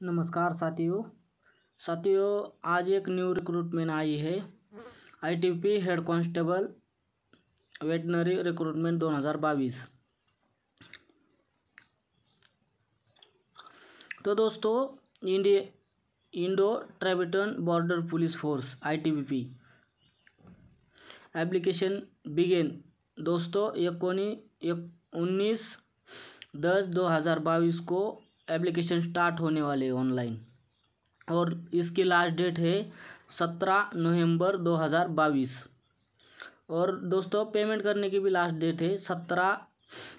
नमस्कार साथियों। साथियों, आज एक न्यू रिक्रूटमेंट आई है। ITP head constable veterinary recruitment 2022 तो दोस्तों India Indo Tibetan border police force ITBP application begin दोस्तों एक उन्नीस दस दो हज़ार बाईस को एप्लीकेशन स्टार्ट होने वाले ऑनलाइन। और इसकी लास्ट डेट है सत्रह नवंबर दो हज़ार बाईस। और दोस्तों, पेमेंट करने की भी लास्ट डेट है सत्रह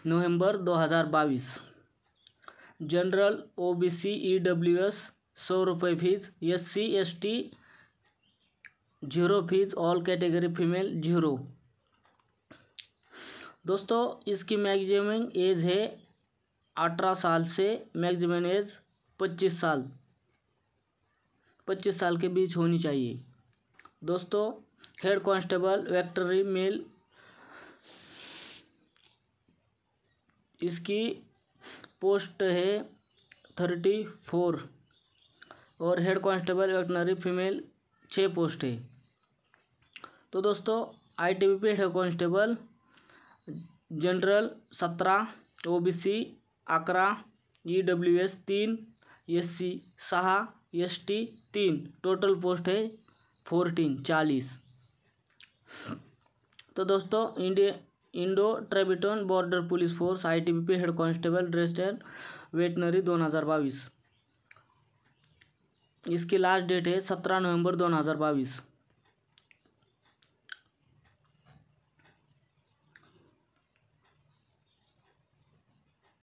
नवंबर दो हज़ार बाईस। General O B C E W S सौ रुपये fees S C S T zero fees, all category female, zero. दोस्तों, इसकी मैक्सिमम एज है अठारह साल से मैक्सिमम एज पच्चीस साल। पच्चीस साल के बीच होनी चाहिए। दोस्तों, हेड कांस्टेबल वेक्टरी मेल, इसकी पोस्ट है थर्टी फोर और हेड कांस्टेबल वेटनरी फीमेल छः पोस्ट है। तो दोस्तों I T B head constable general सत्रह ओ बी सी अकरा ई डब्ल्यू एस तीन एस सी सहा एस टी तीन. टोटल पोस्ट है फोर्टीन चालीस. तो दोस्तों India Indo Tibetan border police force I T B P head constable dresser veterinary दोन हज़ार बाईस. इसकी लास्ट डेट है सत्रह नवंबर दोन हज़ार बाईस.